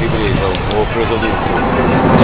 Caribe, o preso